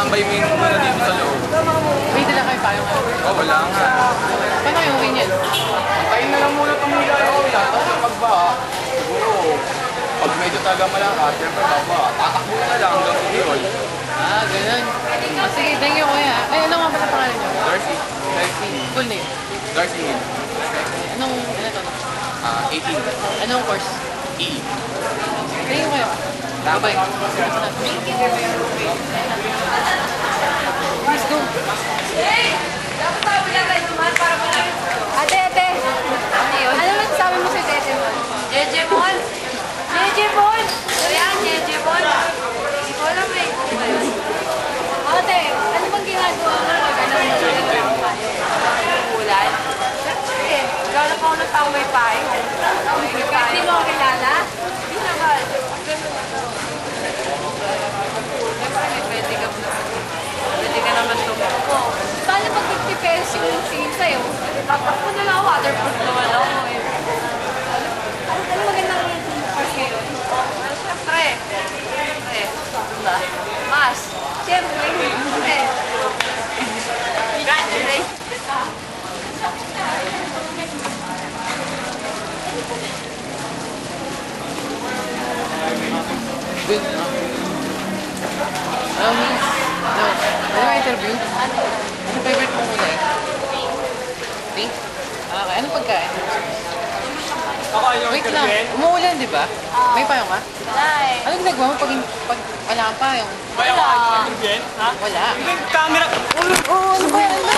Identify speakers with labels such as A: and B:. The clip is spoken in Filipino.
A: tambay mo yung muna dito sa loob.
B: May dala kayo tayo ngayon? Oh, wala nga. Paano yung win yan? Tayo na lang muna tumula ako yan. Tapos kapag ba, siguro,
A: pag medyo talaga malakas, siyempre baba, tatakbo na lang hanggang sa Bihol.
B: Ah, ganun. Ah, sige, thank you kuya. Ay, ano nga pala pangalan niyo? Darcy. Darcy. Full name? Darcy Hill. Anong, ano to? Ah, 18. Anong course? E. Thank you kuya. Bye-bye. Thank you.
C: Congratulations! Good.
B: Um, no. Ano yung interview? Ano favorite? Ah, okay. Anong pagkain? Wait lang. Umuulan, di ba? May payo ka? Wala eh. Ano ginagawa mo pag, pag wala ka pa yung... Wala. Wala. Camera! Oo, ano ba yan? Ano ba?